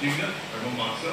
Diga, irmão Massa.